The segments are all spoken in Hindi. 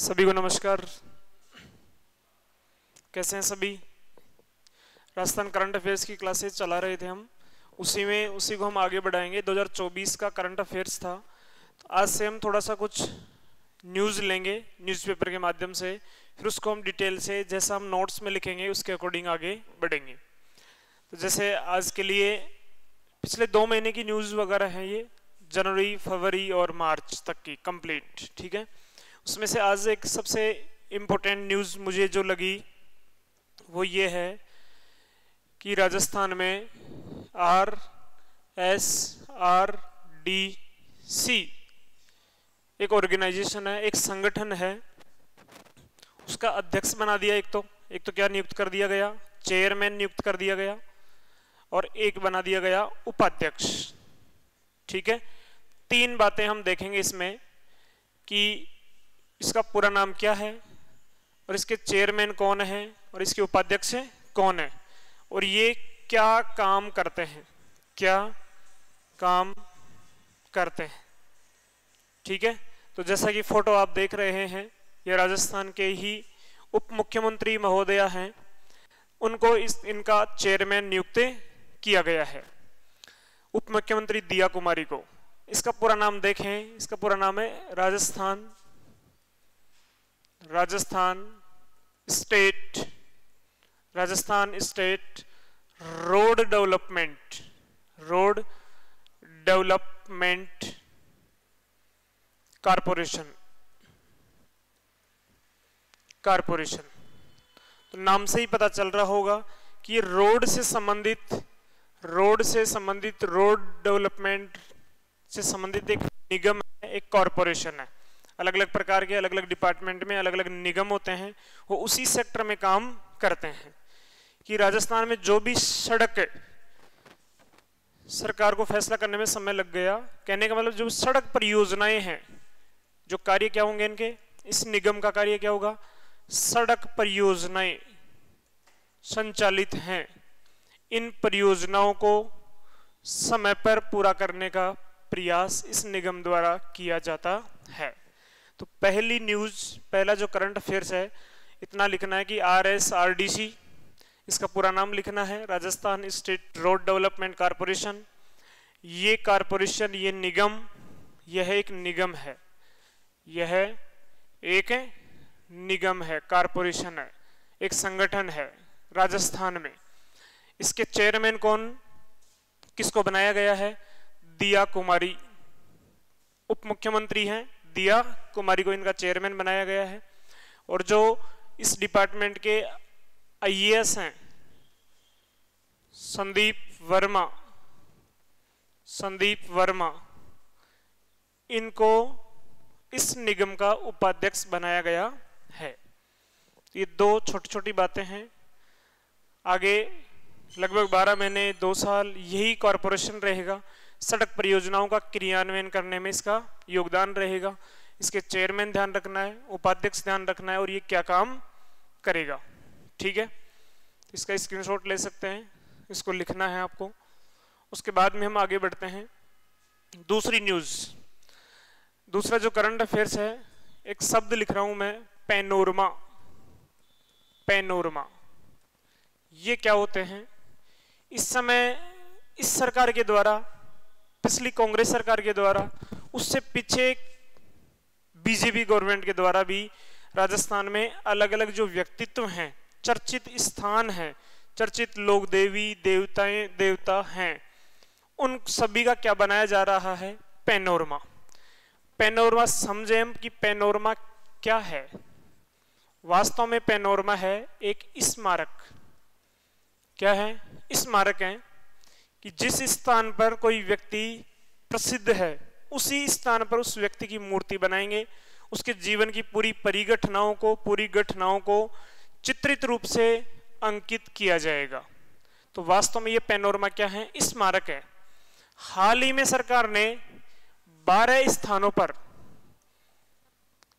सभी को नमस्कार। कैसे हैं सभी? राजस्थान करंट अफेयर्स की क्लासेस चला रहे थे हम। उसी में, उसी को हम आगे बढ़ाएँगे। 2024 का करंट अफेयर्स था। तो आज से हम थोड़ा सा कुछ न्यूज़ लेंगे, न्यूज़पेपर के माध्यम से। फिर उसको हम डिटेल से, जैसा हम नोट्स में लिखेंगे, उसके अकॉर्डिंग आगे बढ़ेंगे। तो जैसे आज के लिए, पिछले दो महीने की न्यूज़ वगैरह हैं ये, जनवरी, फरवरी और मार्च तक की कंप्लीट, ठीक है? उसमें से आज एक सबसे इम्पोर्टेंट न्यूज़ मुझे जो लगी, वो ये है कि राजस्थान में R S R D C एक ऑर्गेनाइजेशन है, एक संगठन है, उसका अध्यक्ष बना दिया एक तो। एक तो क्या नियुक्त कर दिया गया? चेयरमैन नियुक्त कर दिया गया और एक बना दिया गया उपाध्यक्ष। ठीक है? तीन बातें हम देखेंगे इसमें कि इसका पूरा नाम क्या है? और इसके चेयरमैन कौन है? और इसके उपाध्यक्ष कौन है? और ये क्या काम करते हैं? क्या काम करते हैं? ठीक है? तो जैसा कि फ़ोटो आप देख रहे हैं, ये राजस्थान के ही उप मुख्यमंत्री महोदया हैं। उनको इस, इनका चेयरमैन नियुक्त किया गया है। उप मुख्यमंत्री दिया कुमारी को। इसका पूरा नाम देखें। इसका पूरा नाम है Rajasthan Rajasthan state Rajasthan state road development road development corporation corporation. तो नाम से ही पता चल रहा होगा कि रोड से संबंधित, रोड से संबंधित, रोड डेवलपमेंट से संबंधित एक निगम है, एक कॉरपोरेशन है। अलग अलग प्रकार के अलग अलग डिपार्टमेंट में अलग अलग निगम होते हैं, वो उसी सेक्टर में काम करते हैं। कि राजस्थान में जो भी सड़क सरकार को फैसला करने में समय लग गया, कहने का मतलब जो सड़क परियोजनाएँ हैं, जो कार्य क्या होंगे इनके? इस निगम का कार्य क्या होगा? सड़क परियोजनाएँ संचालित हैं। इन परियोजनाओं को समय पर पूरा करने का प्रयास इस निगम द्वारा किया जाता है। तो पहली न्यूज़, पहला जो करंट अफेयर्स है, इतना लिखना है कि R S, R D C, इसका पूरा नाम लिखना है, Rajasthan state road development corporation. ये कारपोरेशन, ये निगम, यह एक निगम है। यह एक निगम है, कारपोरेशन है, एक संगठन है, राजस्थान में। इसके चेयरमैन कौन, किसको बनाया गया है? दिया कुमारी। उप मुख्यमंत्री हैं दिया कुमारी को इनका चेयरमैन बनाया गया है। और जो इस डिपार्टमेंट के आईएएस हैं, संदीप वर्मा संदीप वर्मा, इनको इस निगम का उपाध्यक्ष बनाया गया है। ये दो छोटी छोटी बातें हैं। आगे लगभग 12 महीने, दो साल यही कॉरपोरेशन रहेगा। सड़क परियोजनाओं का क्रियान्वयन करने में इसका योगदान रहेगा। इसके चेयरमैन ध्यान रखना है, उपाध्यक्ष ध्यान रखना है और ये क्या काम करेगा। ठीक है? इसका स्क्रीनशॉट ले सकते हैं। इसको लिखना है आपको। उसके बाद में हम आगे बढ़ते हैं। दूसरी न्यूज़ दूसरा जो करंट अफेयर्स है, एक शब्द लिख रहा हूँ मैं, पेनोरमा। पेनोरमा। ये क्या होते हैं? इस समय इस सरकार के द्वारा पिछली कांग्रेस सरकार के द्वारा, उससे पीछे बीजेपी गवर्नमेंट के द्वारा भी राजस्थान में अलग अलग जो व्यक्तित्व हैं, चर्चित स्थान हैं, चर्चित लोग देवी, देवताएँ, देवता हैं, उन सभी का क्या बनाया जा रहा है? पेनोरमा। पेनोरमा समझे हम कि पेनोरमा क्या है? वास्तव में पेनोरमा है एक स्मारक। क्या है? स्मारक है कि जिस स्थान पर कोई व्यक्ति प्रसिद्ध है, उसी स्थान पर उस व्यक्ति की मूर्ति बनाएँगे। उसके जीवन की पूरी परिघटनाओं को, पूरी घटनाओं को चित्रित रूप से अंकित किया जाएगा। तो वास्तव में ये पेनोरमा क्या है? स्मारक है। हाल ही में सरकार ने 12 स्थानों पर,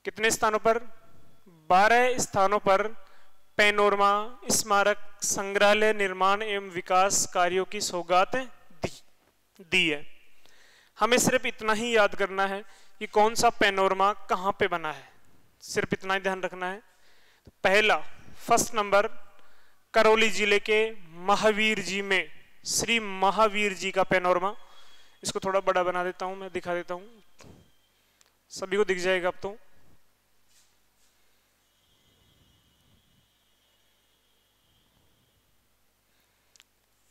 कितने स्थानों पर? 12 स्थानों पर पेनोरमा स्मारक संग्रहालय निर्माण एवं विकास कार्यों की सौगात दी, दी है। हमें सिर्फ़ इतना ही याद करना है कि कौन सा पेनोरमा कहाँ पे बना है। सिर्फ़ इतना ही ध्यान रखना है। पहला फ़र्स्ट नंबर करौली ज़िले के महावीर जी में श्री महावीर जी का पेनोरमा। इसको थोड़ा बड़ा बना देता हूँ मैं दिखा देता हूँ। सभी को दिख जाएगा अब तो।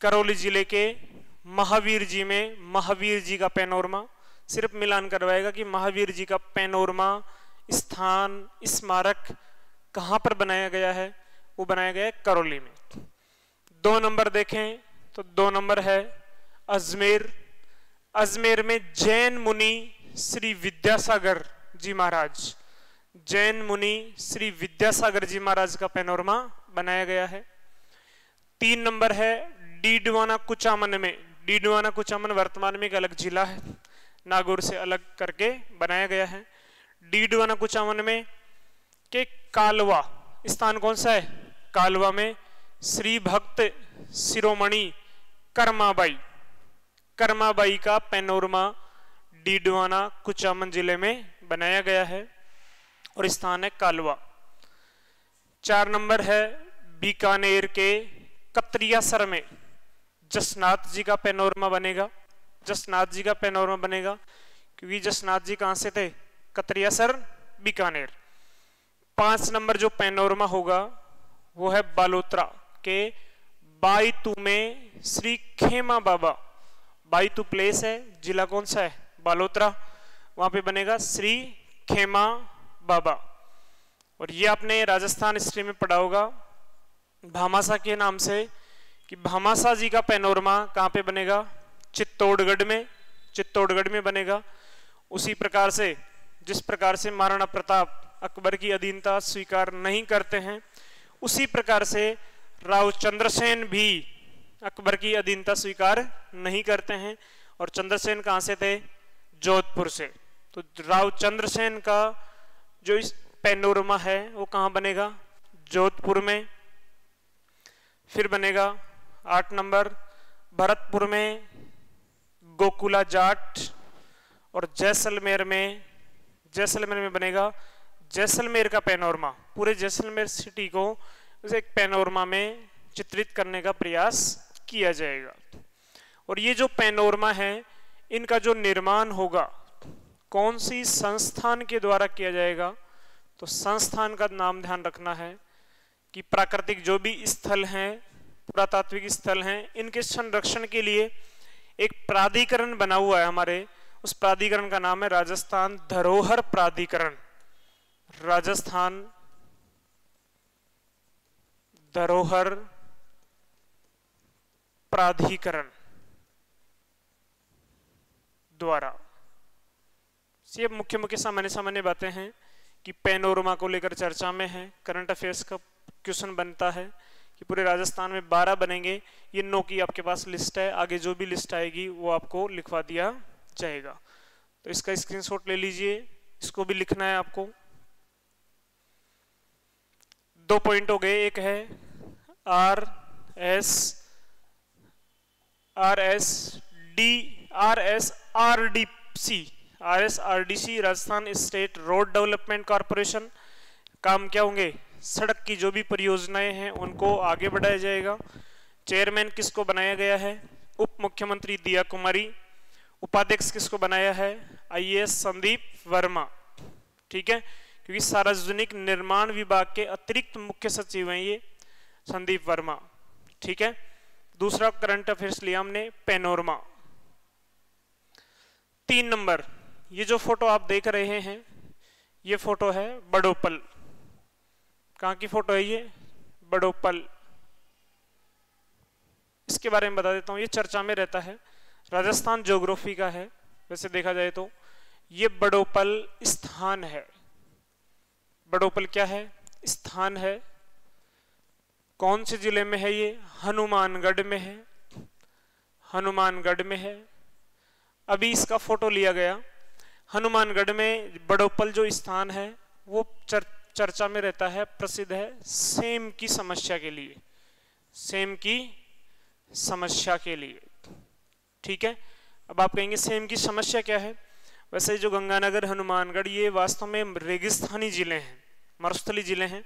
करौली ज़िले के महावीर जी में महावीर जी का पेनोरमा सिर्फ़ मिलान करवाएगा कि महावीर जी का पेनोरमा स्थान, स्मारक कहाँ पर बनाया गया है? वो बनाया गया है करौली में। दो नंबर देखें तो दो नंबर है अजमेर। अजमेर में जैन मुनि श्री विद्यासागर जी महाराज, जैन मुनि श्री विद्यासागर जी महाराज का पेनोरमा बनाया गया है। तीन नंबर है डीडवाना कुचामन में, डीडवाना कुचामन वर्तमान में एक अलग जिला है। नागौर से अलग करके बनाया गया है। डीडवाना कुचामन में के कालवा, स्थान कौन सा है? कालवा में श्री भक्त शिरोमणि कर्माबाई। कर्माबाई का पेनोरमा डीडवाना कुचामन ज़िले में बनाया गया है और स्थान है कालवा। चार नंबर है बीकानेर के कतरियासर में। जसनाथ जी का पेनोरमा बनेगा जसनाथ जी का पेनोरमा बनेगा, क्योंकि जसनाथ जी कहाँ से थे? कतरिया सर, बीकानेर। पाँच नंबर जो पेनोरमा होगा, वो है बालोत्रा के बाईतू में श्री खेमा बाबा। बाईतू प्लेस है, जिला कौन सा है? बालोत्रा। वहाँ पे बनेगा श्री खेमा बाबा। और ये आपने राजस्थान हिस्ट्री में पढ़ा होगा, भामासा के नाम से कि भामासा जी का पैनोरमा कहाँ पे बनेगा? चित्तौड़गढ़ में चित्तौड़गढ़ में बनेगा। उसी प्रकार से, जिस प्रकार से महाराणा प्रताप अकबर की अधीनता स्वीकार नहीं करते हैं, उसी प्रकार से राव चंद्रसेन भी अकबर की अधीनता स्वीकार नहीं करते हैं। और चंद्रसेन कहाँ से थे? जोधपुर से। तो राव चंद्रसेन का जो इस पेनोरमा है, वो कहाँ बनेगा? जोधपुर में। फिर बनेगा आठ नंबर, भरतपुर में गोकुला जाट और जैसलमेर में जैसलमेर में बनेगा। जैसलमेर का पेनोरमा, पूरे जैसलमेर सिटी को एक पेनोरमा में चित्रित करने का प्रयास किया जाएगा। और ये जो पेनोरमा है, इनका जो निर्माण होगा, कौन सी संस्थान के द्वारा किया जाएगा तो संस्थान का नाम ध्यान रखना है कि प्राकृतिक जो भी स्थल हैं पुरातात्विक स्थल हैं। इनके संरक्षण के लिए एक प्राधिकरण बना हुआ है हमारे। उस प्राधिकरण का नाम है राजस्थान धरोहर प्राधिकरण। राजस्थान धरोहर प्राधिकरण द्वारा। ये मुख्य मुख्य सामान्य सामान्य बातें हैं कि पेनोरमा को लेकर चर्चा में है, करंट अफेयर्स का क्वेश्चन बनता है। कि पूरे राजस्थान में बारह बनेंगे। ये नो की आपके पास लिस्ट है। आगे जो भी लिस्ट आएगी, वो आपको लिखवा दिया जाएगा। तो इसका स्क्रीनशॉट ले लीजिए। इसको भी लिखना है आपको। दो पॉइंट हो गए। एक है R S R S D R S R D C R S R D C Rajasthan state road development corporation. काम क्या होंगे? सड़क की जो भी परियोजनाएँ हैं, उनको आगे बढ़ाया जाएगा। चेयरमैन किसको बनाया गया है? उप मुख्यमंत्री दिया कुमारी, उपाध्यक्ष किसको बनाया है? आईएएस संदीप वर्मा। ठीक है? क्योंकि सार्वजनिक निर्माण विभाग के अतिरिक्त मुख्य सचिव हैं ये संदीप वर्मा। ठीक है? दूसरा करंट अफेयर्स लिया हमने, पेनोरमा। तीन नंबर, ये जो फ़ोटो आप देख रहे हैं, ये फ़ोटो है बड़ोपल। कहाँ की फ़ोटो है ये? बड़ोपल। इसके बारे में बता देता हूँ ये चर्चा में रहता है। राजस्थान ज्योग्राफी का है वैसे देखा जाए तो। ये बड़ोपल स्थान है। बड़ोपल क्या है? स्थान है। कौन से ज़िले में है ये? हनुमानगढ़ में है। हनुमानगढ़ में है। अभी इसका फ़ोटो लिया गया। हनुमानगढ़ में बड़ोपल जो स्थान है वो चर, चर्चा में रहता है, प्रसिद्ध है सेम की समस्या के लिए। सेम की समस्या के लिए। ठीक है? अब आप कहेंगे सेम की समस्या क्या है? वैसे जो गंगानगर, हनुमानगढ़, ये वास्तव में रेगिस्तानी ज़िले हैं, मरुस्थली ज़िले हैं।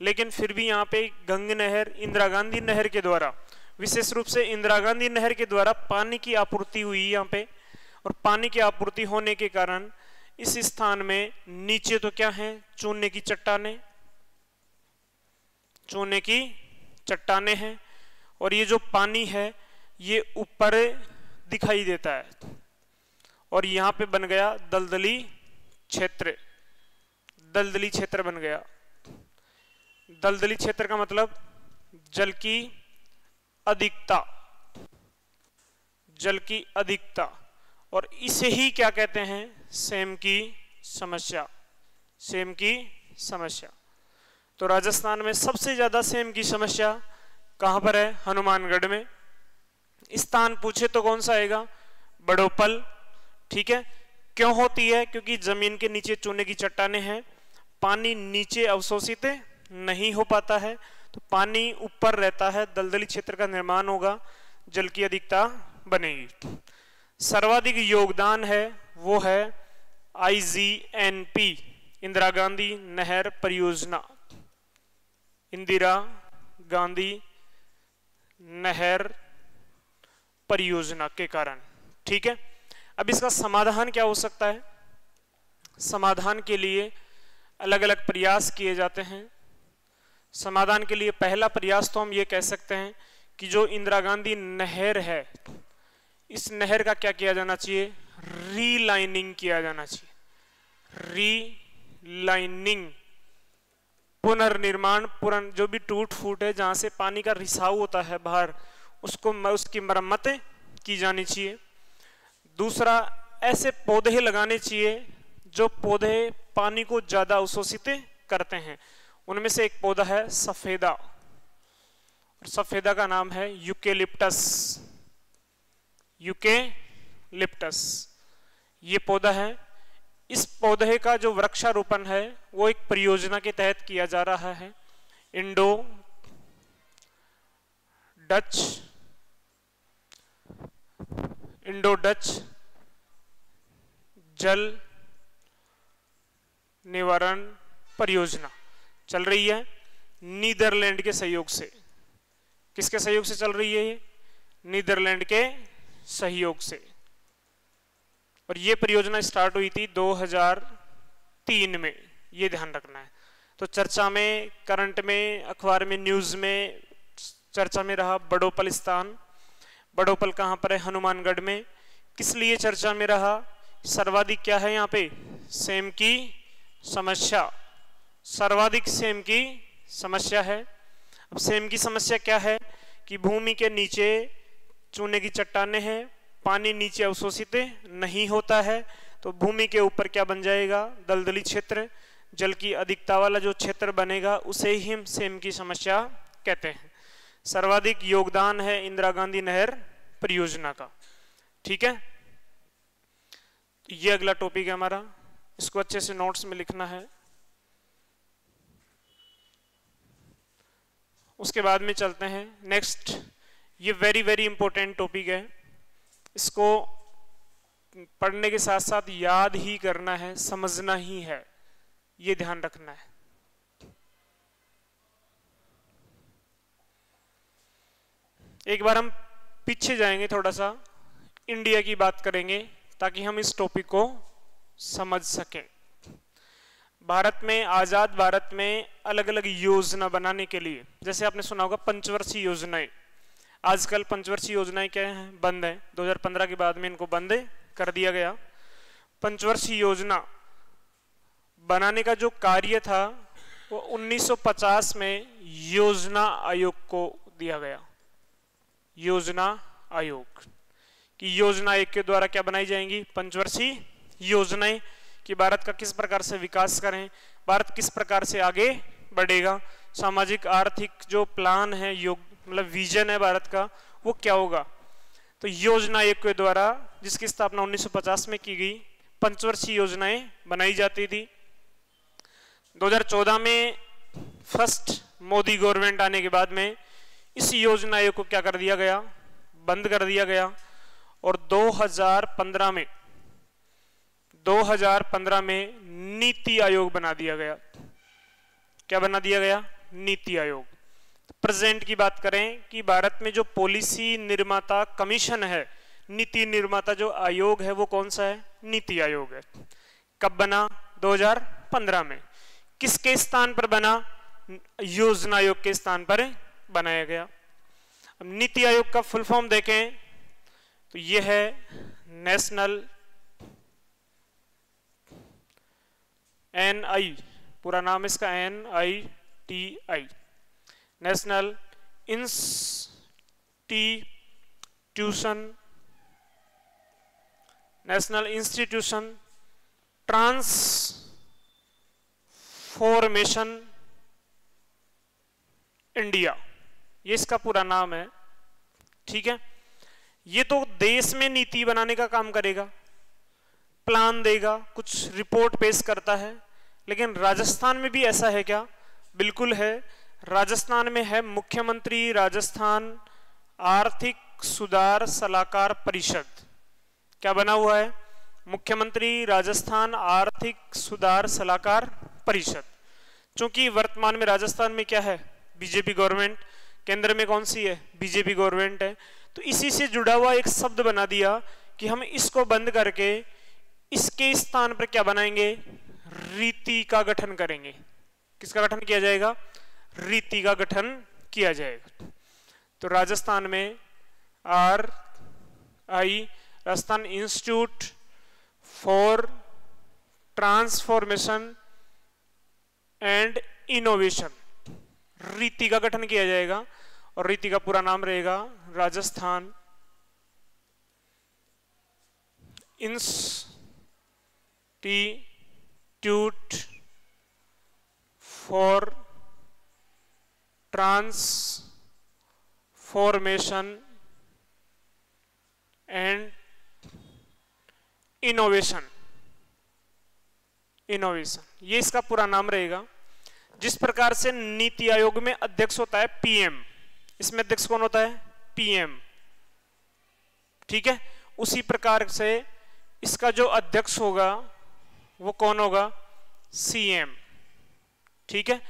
लेकिन फिर भी यहाँ पे गंग नहर इंदिरा गांधी नहर के द्वारा, विशेष रूप से इंदिरा गांधी नहर के द्वारा पानी की आपूर्ति हुई यहाँ पे। और पानी की आपूर्ति होने के कारण इस स्थान में नीचे तो क्या है? चूने की चट्टाने। चूने की चट्टाने हैं। और ये जो पानी है, ये ऊपर दिखाई देता है। और यहाँ पे बन गया दलदली क्षेत्र। दलदली क्षेत्र बन गया। दलदली क्षेत्र का मतलब जल की अधिकता। जल की अधिकता। और इसे ही क्या कहते हैं? सेम की समस्या। सेम की समस्या। तो राजस्थान में सबसे ज़्यादा सेम की समस्या कहाँ पर है? हनुमानगढ़ में। स्थान पूछे तो कौन सा आएगा? बड़ोपल। ठीक है? क्यों होती है? क्योंकि ज़मीन के नीचे चूने की चट्टाने हैं। पानी नीचे अवशोषित नहीं हो पाता है। तो पानी ऊपर रहता है। दलदली क्षेत्र का निर्माण होगा। जल की अधिकता बनेगी। सर्वाधिक योगदान है, वो है आईजीएनपी इंदिरा गांधी नहर परियोजना। इंदिरा गांधी नहर परियोजना के कारण। ठीक है? अब इसका समाधान क्या हो सकता है? समाधान के लिए अलग अलग प्रयास किए जाते हैं। समाधान के लिए पहला प्रयास तो हम ये कह सकते हैं कि जो इंदिरा गांधी नहर है इस नहर का क्या किया जाना चाहिए? रीलाइनिंग किया जाना चाहिए। रीलाइनिंग पुनर्निर्माण पुनर् जो भी टूट फूट है, जहाँ से पानी का रिसाव होता है बाहर, उसको उसकी मरम्मत की जानी चाहिए। दूसरा, ऐसे पौधे लगाने चाहिए जो पौधे पानी को ज़्यादा अवशोषित करते हैं। उनमें से एक पौधा है सफेदा। और सफेदा का नाम है यूकेलिप्टस। यूकेलिप्टस ये पौधा है। इस पौधे का जो वृक्षारोपण है, वो एक परियोजना के तहत किया जा रहा है। इंडो, डच इंडो डच, जल निवारण परियोजना चल रही है नीदरलैंड के सहयोग से। किसके सहयोग से चल रही है ये? नीदरलैंड के सहयोग से। और ये परियोजना स्टार्ट हुई थी 2003 में, ये ध्यान रखना है। तो चर्चा में करंट में, अखबार में न्यूज़ में चर्चा में रहा बड़ोपल स्थान। बड़ोपल कहाँ पर है? हनुमानगढ़ में। किस लिए चर्चा में रहा? सर्वाधिक क्या है यहाँ पे? सेम की समस्या। सर्वाधिक सेम की समस्या है। अब सेम की समस्या क्या है? कि भूमि के नीचे चूने की चट्टाने हैं, पानी नीचे अवशोषित नहीं होता है तो भूमि के ऊपर क्या बन जाएगा? दलदली क्षेत्र, जल की अधिकता वाला जो क्षेत्र बनेगा, उसे ही सेम की समस्या कहते हैं। सर्वाधिक योगदान है इंदिरा गांधी नहर परियोजना का। ठीक है? ये अगला टॉपिक है हमारा। इसको अच्छे से नोट्स में लिखना है। उसके बाद में चलते हैं। नेक्स्ट ये वेरी वेरी इंपॉर्टेंट टॉपिक है। इसको पढ़ने के साथ साथ याद ही करना है, समझना ही है। ये ध्यान रखना है। एक बार हम पीछे जाएँगे थोड़ा सा इंडिया की बात करेंगे, ताकि हम इस टॉपिक को समझ सकें। भारत में, आज़ाद भारत में अलग अलग योजना बनाने के लिए, जैसे आपने सुना होगा, पंचवर्षीय योजनाएँ। आजकल पंचवर्षीय योजनाएँ क्या है? बंद है। 2015 के बाद में इनको बंद कर दिया गया। पंचवर्षीय योजना बनाने का जो कार्य था, वो 1950 में योजना आयोग को दिया गया। योजना आयोग की योजना आयोग के द्वारा क्या बनाई जाएँगी? पंचवर्षीय योजनाएँ कि भारत का किस प्रकार से विकास करें, भारत किस प्रकार से आगे बढ़ेगा। सामाजिक, आर्थिक जो प्लान है, योग मतलब विजन है भारत का, वो क्या होगा? तो योजना एक के द्वारा, जिसकी स्थापना 1950 में की गई, पंचवर्षीय योजनाएँ बनाई जाती थी। 2014 में फ़र्स्ट मोदी गवर्नमेंट आने के बाद में इस योजना आयोग को क्या कर दिया गया? बंद कर दिया गया। और 2015 में 2015 में नीति आयोग बना दिया गया। क्या बना दिया गया? नीति आयोग। प्रेजेंट की बात करें कि भारत में जो पॉलिसी निर्माता कमीशन है, नीति निर्माता जो आयोग है, वो कौन सा है? नीति आयोग है। कब बना? 2015 में। किसके स्थान पर बना? योजना आयोग के स्थान पर बनाया गया। अब नीति आयोग का फुल फॉर्म देखें तो ये है नेशनल एन आई, पूरा नाम इसका N I T I. National institution national institution transformation India ये इसका पूरा नाम है। ठीक है? ये तो देश में नीति बनाने का काम करेगा प्लान देगा, कुछ रिपोर्ट पेश करता है, लेकिन राजस्थान में भी ऐसा है क्या? बिल्कुल है। राजस्थान में है मुख्यमंत्री राजस्थान आर्थिक सुधार सलाहकार परिषद। क्या बना हुआ है? मुख्यमंत्री राजस्थान आर्थिक सुधार सलाहकार परिषद। चूँकि वर्तमान में राजस्थान में क्या है? BJP government. केंद्र में कौन सी है? बीजेपी गवर्नमेंट है। तो इसी से जुड़ा हुआ एक शब्द बना दिया कि हम इसको बंद करके इसके स्थान पर क्या बनाएँगे? रीति का गठन करेंगे। किसका गठन किया जाएगा? रीति का गठन किया जाएगा। तो राजस्थान में R I, Rajasthan institute for transformation and innovation. RITI का गठन किया जाएगा और रीति का पूरा नाम रहेगा Rajasthan institute for transformation and innovation innovation ये इसका पूरा नाम रहेगा। जिस प्रकार से नीति आयोग में अध्यक्ष होता है पीएम। इसमें अध्यक्ष कौन होता है? पीएम। ठीक है? उसी प्रकार से इसका जो अध्यक्ष होगा, वो कौन होगा? सीएम। ठीक है?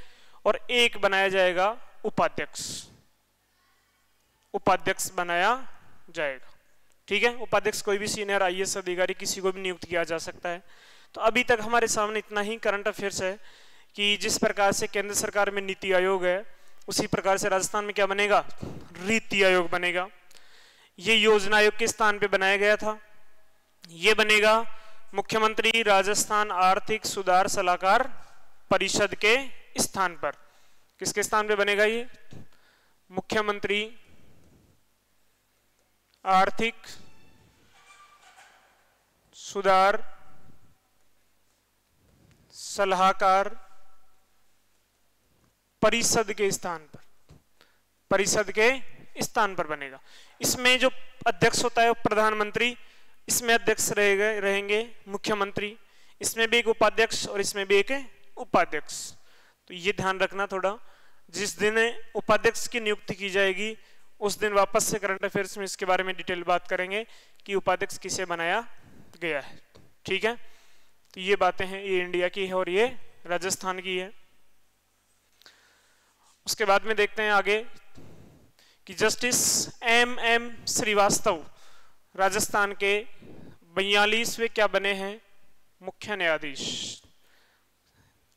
और एक बनाया जाएगा उपाध्यक्ष। उपाध्यक्ष बनाया जाएगा। ठीक है? उपाध्यक्ष कोई भी सीनियर आईएएस अधिकारी किसी को भी नियुक्त किया जा सकता है। तो अभी तक हमारे सामने इतना ही करंट अफेयर्स है कि जिस प्रकार से केंद्र सरकार में नीति आयोग है, उसी प्रकार से राजस्थान में क्या बनेगा? रीति आयोग बनेगा। ये योजना आयोग के स्थान पे बनाया गया था। ये बनेगा मुख्यमंत्री राजस्थान आर्थिक सुधार सलाहकार परिषद के स्थान पर। किसके स्थान पे बनेगा ये? मुख्यमंत्री, आर्थिक, सुधार, सलाहकार, परिषद के स्थान पर। परिषद के स्थान पर बनेगा। इसमें जो अध्यक्ष होता है वो प्रधानमंत्री, इसमें अध्यक्ष रहेगा रहेंगे मुख्यमंत्री, इसमें भी एक उपाध्यक्ष और इसमें भी एक उपाध्यक्ष। तो ये ध्यान रखना थोड़ा। जिस दिन उपाध्यक्ष की नियुक्ति की जाएगी, उस दिन वापस से करंट अफेयर्स में इसके बारे में डिटेल बात करेंगे कि उपाध्यक्ष किसे बनाया गया है। ठीक है? तो ये बातें हैं, ये इंडिया की है और ये राजस्थान की है। उसके बाद में देखते हैं आगे कि justice M M Shrivastava Rajasthan के बयालीसवें क्या बने हैं? मुख्य न्यायाधीश।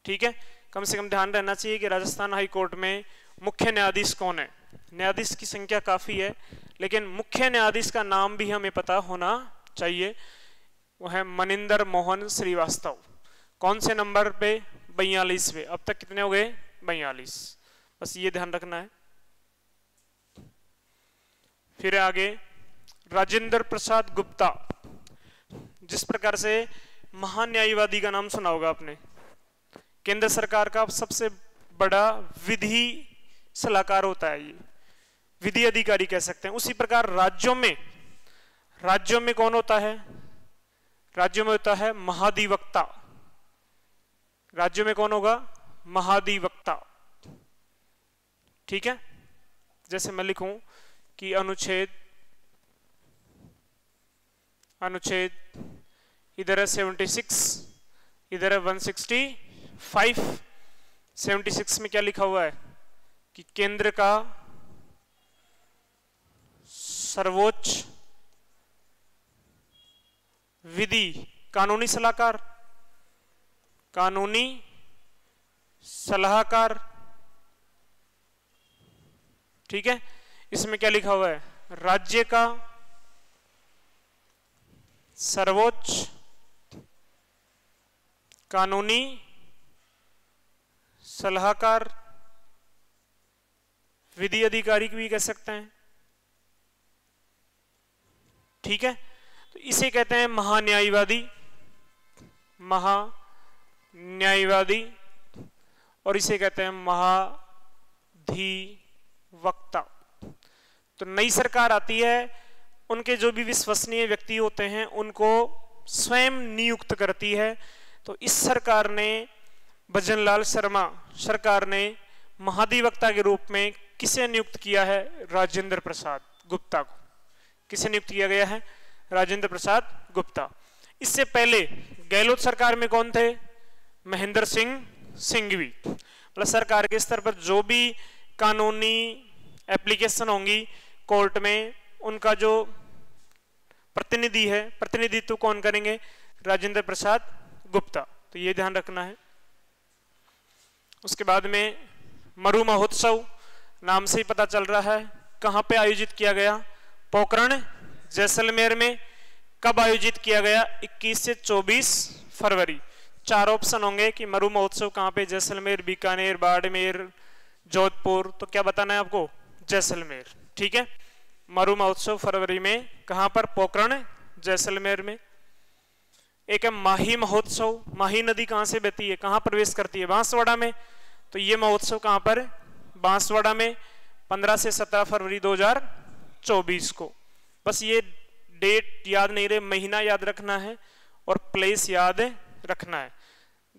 ठीक है? कम से कम ध्यान रहना चाहिए कि राजस्थान हाई कोर्ट में मुख्य न्यायाधीश कौन है। न्यायाधीश की संख्या काफ़ी है, लेकिन मुख्य न्यायाधीश का नाम भी हमें पता होना चाहिए। वो है मनिंदर मोहन श्रीवास्तव। कौन से नंबर पे? बयालीस पे। अब तक कितने हो गए? बयालीस। बस ये ध्यान रखना है। फिर आगे, राजेंद्र प्रसाद गुप्ता। जिस प्रकार से महान्यायवादी का नाम सुना होगा आपने। केंद्र सरकार का सबसे बड़ा विधि सलाहकार होता है ये। विधि अधिकारी कह सकते हैं। उसी प्रकार राज्यों में राज्यों में कौन होता है? राज्यों में होता है महाधिवक्ता। राज्यों में कौन होगा? महाधिवक्ता। ठीक है? जैसे मैं लिखूं कि अनुच्छेद अनुच्छेद, इधर है 76 इधर है 165 76 में क्या लिखा हुआ है? कि केंद्र का सर्वोच्च विधि, कानूनी सलाहकार कानूनी सलाहकार, ठीक है? इसमें क्या लिखा हुआ है? राज्य का सर्वोच्च कानूनी सलाहकार, विधि अधिकारी भी कह सकते हैं। ठीक है? तो इसे कहते हैं महान्यायवादी महान्यायवादी, और इसे कहते हैं महाधी वक्ता तो नई सरकार आती है, उनके जो भी विश्वसनीय व्यक्ति होते हैं, उनको स्वयं नियुक्त करती है। तो इस सरकार ने भजनलाल शर्मा सरकार ने महाधिवक्ता के रूप में किसे नियुक्त किया है? राजेंद्र प्रसाद गुप्ता को। किसे नियुक्त किया गया है? राजेंद्र प्रसाद गुप्ता। इससे पहले गहलोत सरकार में कौन थे? महेंद्र सिंह सिंघवी। मतलब सरकार के स्तर पर जो भी कानूनी एप्लीकेशन होंगी कोर्ट में, उनका जो प्रतिनिधि है, प्रतिनिधित्व कौन करेंगे? राजेंद्र प्रसाद गुप्ता। तो ये ध्यान रखना है। उसके बाद में मरु महोत्सव नाम से ही पता चल रहा है, कहाँ पे आयोजित किया गया? पोकरण जैसलमेर में कब आयोजित किया गया? 21 से 24 फरवरी। चार ऑप्शन होंगे कि मरु महोत्सव कहाँ पे? जैसलमेर, बीकानेर, बाड़मेर, जोधपुर। तो क्या बताना है आपको? जैसलमेर। ठीक है? मरु महोत्सव फरवरी में। कहाँ पर? पोकरण जैसलमेर में। एक है माही महोत्सव। माही नदी कहाँ से बहती है? कहाँ प्रवेश करती है? बांसवाड़ा में। तो ये महोत्सव कहाँ पर बांसवाड़ा में 15 से 17 फरवरी 2024 को। बस ये डेट याद नहीं रहे, महीना याद रखना है और प्लेस याद रखना है।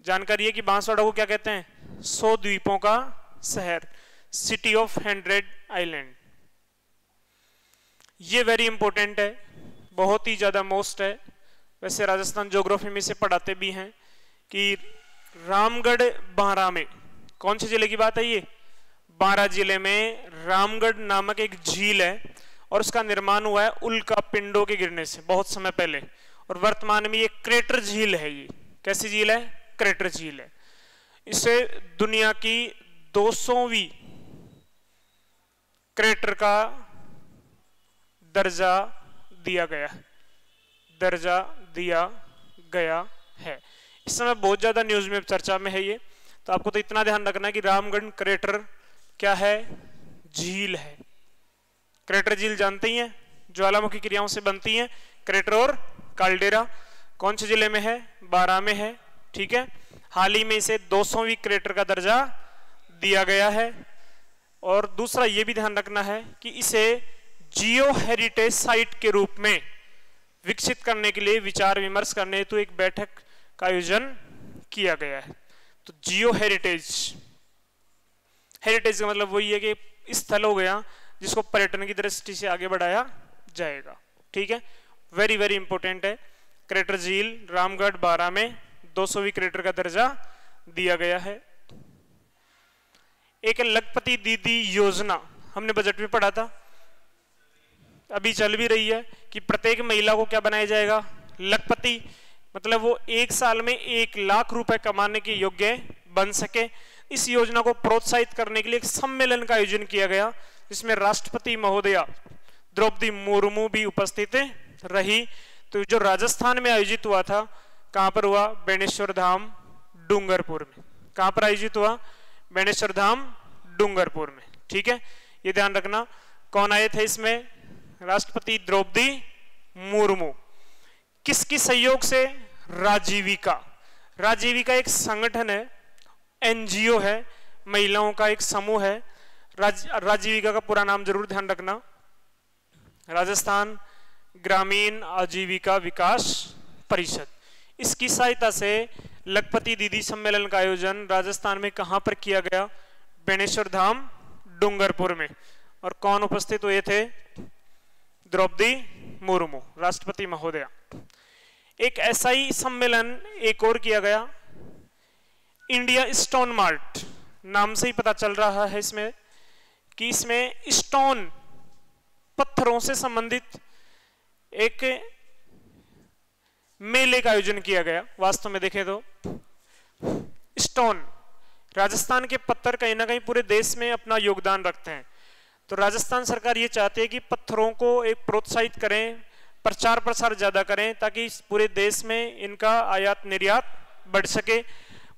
जानकारी है कि बांसवाड़ा को क्या कहते हैं? सौ द्वीपों का शहर सिटी ऑफ़ हंड्रेड आइलैंड ये वेरी इंपॉर्टेंट है, बहुत ही ज़्यादा मोस्ट है। वैसे राजस्थान ज्योग्राफी में से पढ़ाते भी हैं कि रामगढ़ बारा में कौन से ज़िले की बात है ये? बारा ज़िले में रामगढ़ नामक एक झील है और उसका निर्माण हुआ है उल्का पिंडों के गिरने से, बहुत समय पहले। और वर्तमान में ये क्रेटर झील है ये। कैसी झील है? क्रेटर झील है। इसे दुनिया की 200वीं क्रेटर का दर्जा दिया गया, दर्जा दिया गया है। इस समय बहुत ज़्यादा न्यूज़ में चर्चा में है ये। तो आपको तो इतना ध्यान रखना है कि रामगढ़ क्रेटर क्या है? झील है। क्रेटर झील जानते ही हैं, ज्वालामुखी क्रियाओं से बनती हैं, क्रेटर और काल्डेरा। कौन से ज़िले में है? बारह में है, ठीक है? हाल ही में इसे 200वीं क्रेटर का दर्जा दिया गया है। और दूसरा यह भी ध्यान रखना है कि इसे जियो हेरिटेज साइट के रूप में विकसित करने के लिए विचार विमर्श करने हेतु एक बैठक का आयोजन किया गया है। तो जियो हेरिटेज। हेरिटेज का मतलब वही है कि स्थल हो गया जिसको पर्यटन की दृष्टि से आगे बढ़ाया जाएगा। ठीक है? वेरी वेरी इंपॉर्टेंट है। क्रेटर झील रामगढ़ बारह में 200वीं क्रेटर का दर्जा दिया गया है। एक लखपति दीदी योजना। हमने बजट में पढ़ा था। अभी चल भी रही है कि प्रत्येक महिला को क्या बनाया जाएगा? लखपति। मतलब वो एक साल में एक लाख रुपए कमाने के योग्य बन सके। इस योजना को प्रोत्साहित करने के लिए एक सम्मेलन का आयोजन किया गया, जिसमें राष्ट्रपति महोदया द्रौपदी मुर्मू भी उपस्थित रही। तो जो राजस्थान में आयोजित हुआ था, कहाँ पर हुआ? बेणेश्वर धाम, डूंगरपुर में। कहाँ पर आयोजित हुआ? बेणेश्वर धाम, डूंगरपुर में। ठीक है? ये ध्यान रखना, कौन आए थे इसमें? राष्ट्रपति द्रौपदी मुर्मू। किसकी सहयोग से राजीविका। राजीविका एक संगठन है एनजीओ है महिलाओं का एक समूह है। राज, राजीविका का पूरा नाम ज़रूर ध्यान रखना। राजस्थान ग्रामीण आजीविका विकास परिषद। इसकी सहायता से लखपति दीदी सम्मेलन का आयोजन राजस्थान में कहाँ पर किया गया? बेणेश्वर धाम डूंगरपुर में। और कौन उपस्थित हुए थे? द्रौपदी मुर्मू राष्ट्रपति महोदया। एक ऐसा ही सम्मेलन एक और किया गया। इंडिया स्टोन मार्ट नाम से ही पता चल रहा है इसमें कि इसमें स्टोन पत्थरों से संबंधित एक मेले का आयोजन किया गया। वास्तव में देखें तो स्टोन राजस्थान के पत्थर कहीं ना कहीं पूरे देश में अपना योगदान रखते हैं। तो राजस्थान सरकार ये चाहती है कि पत्थरों को एक प्रोत्साहित करें प्रचार प्रसार ज़्यादा करें ताकि पूरे देश में इनका आयात निर्यात बढ़ सके।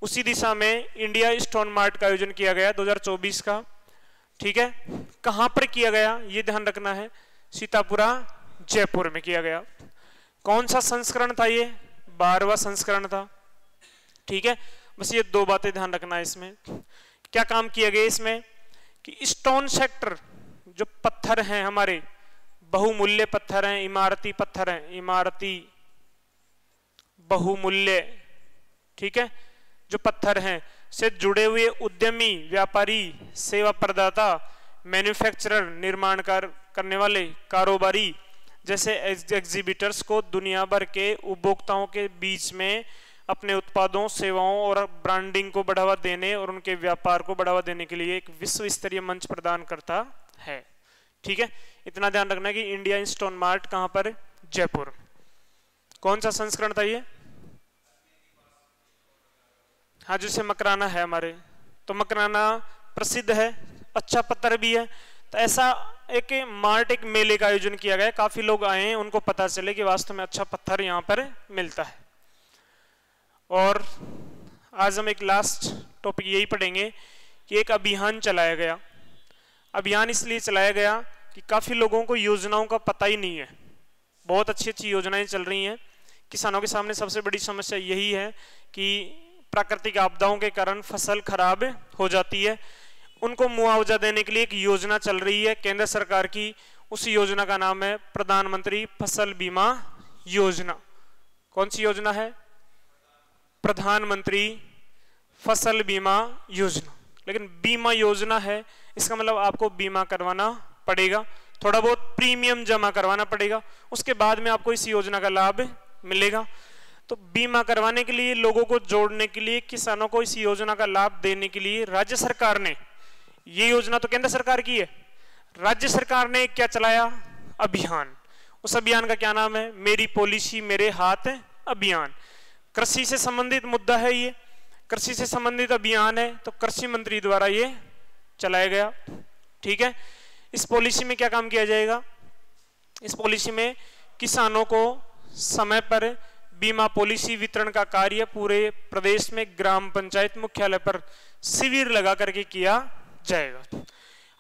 उसी दिशा में इंडिया स्टोन मार्ट का आयोजन किया गया 2024 का। ठीक है? कहाँ पर किया गया, ये ध्यान रखना है। सीतापुरा, जयपुर में किया गया। कौन सा संस्करण था ये? बारहवा संस्करण था। ठीक है? बस ये दो बातें ध्यान रखना है इसमें। क्या काम किया गया इसमें? कि स्टोन सेक्टर, जो पत्थर हैं हमारे बहुमूल्य पत्थर हैं इमारती पत्थर हैं इमारती बहुमूल्य ठीक है? जो पत्थर हैं से जुड़े हुए उद्यमी व्यापारी सेवा प्रदाता मैन्युफैक्चरर निर्माण कर, करने वाले कारोबारी जैसे एग्जिबिटर्स को दुनिया भर के उपभोक्ताओं के बीच में अपने उत्पादों सेवाओं और ब्रांडिंग को बढ़ावा देने और उनके व्यापार को बढ़ावा देने के लिए एक विश्व स्तरीय मंच प्रदान करता है ठीक है? इतना ध्यान रखना कि इंडिया स्टोन मार्ट कहाँ पर? जयपुर। कौन सा संस्करण था ये? हाँ जैसे मकराना है हमारे। तो मकराना प्रसिद्ध है अच्छा पत्थर भी है। तो ऐसा एक मार्ट, एक मेले का आयोजन किया गया काफ़ी लोग आए हैं, उनको पता चले कि वास्तव में अच्छा पत्थर यहाँ पर मिलता है। और आज हम एक लास्ट टॉपिक यही पढ़ेंगे कि एक अभियान चलाया गया। अभियान इसलिए चलाया गया कि काफ़ी लोगों को योजनाओं का पता ही नहीं है। बहुत अच्छी अच्छी योजनाएँ चल रही हैं। किसानों के सामने सबसे बड़ी समस्या यही है कि प्राकृतिक आपदाओं के कारण फ़सल खराब हो जाती है। उनको मुआवजा देने के लिए एक योजना चल रही है। केंद्र सरकार की उस योजना का नाम है प्रधानमंत्री फ़सल बीमा योजना। कौन सी योजना है? प्रधानमंत्री फ़सल बीमा योजना। लेकिन बीमा योजना है, इसका मतलब आपको बीमा करवाना पड़ेगा। थोड़ा बहुत प्रीमियम जमा करवाना पड़ेगा। उसके बाद में आपको इस योजना का लाभ मिलेगा। तो बीमा करवाने के लिए, लोगों को जोड़ने के लिए, किसानों को इस योजना का लाभ देने के लिए राज्य सरकार ने, ये योजना तो केंद्र सरकार की है, राज्य सरकार ने क्या चलाया? अभियान। उस अभियान का क्या नाम है? मेरी पॉलिसी, मेरे हाथ अभियान। कृषि से संबंधित मुद्दा है ये। कृषि से संबंधित अभियान है तो कृषि मंत्री द्वारा ये चलाया गया। ठीक है? इस पॉलिसी में क्या काम किया जाएगा? इस पॉलिसी में किसानों को समय पर बीमा पॉलिसी वितरण का कार्य पूरे प्रदेश में ग्राम पंचायत मुख्यालय पर शिविर लगा करके किया जाएगा।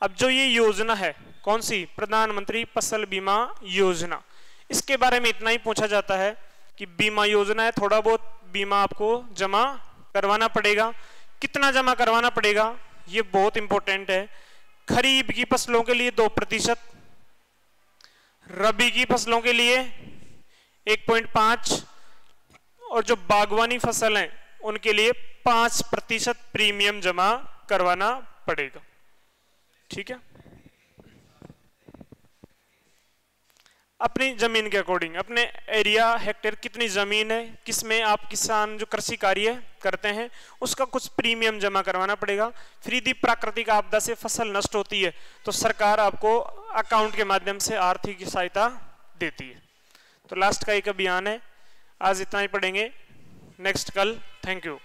अब जो ये योजना है, कौन सी? प्रधानमंत्री फ़सल बीमा योजना। इसके बारे में इतना ही पूछा जाता है कि बीमा योजना है, थोड़ा बहुत बीमा आपको जमा करवाना पड़ेगा। कितना जमा करवाना पड़ेगा, ये बहुत इंपॉर्टेंट है। खरीफ की फ़सलों के लिए दो प्रतिशत, रबी की फ़सलों के लिए एक पॉइंट पाँच, और जो बागवानी फ़सल है, उनके लिए पाँच प्रतिशत प्रीमियम जमा करवाना पड़ेगा। ठीक है? अपनी ज़मीन के अकॉर्डिंग, अपने एरिया, हेक्टेयर, कितनी ज़मीन है, किसमें आप किसान जो कृषि कार्य करते हैं, उसका कुछ प्रीमियम जमा करवाना पड़ेगा। फिर यदि प्राकृतिक आपदा से फ़सल नष्ट होती है तो सरकार आपको अकाउंट के माध्यम से आर्थिक सहायता देती है। तो लास्ट का एक अभियान है, आज इतना ही पढ़ेंगे। नेक्स्ट कल, थैंक यू।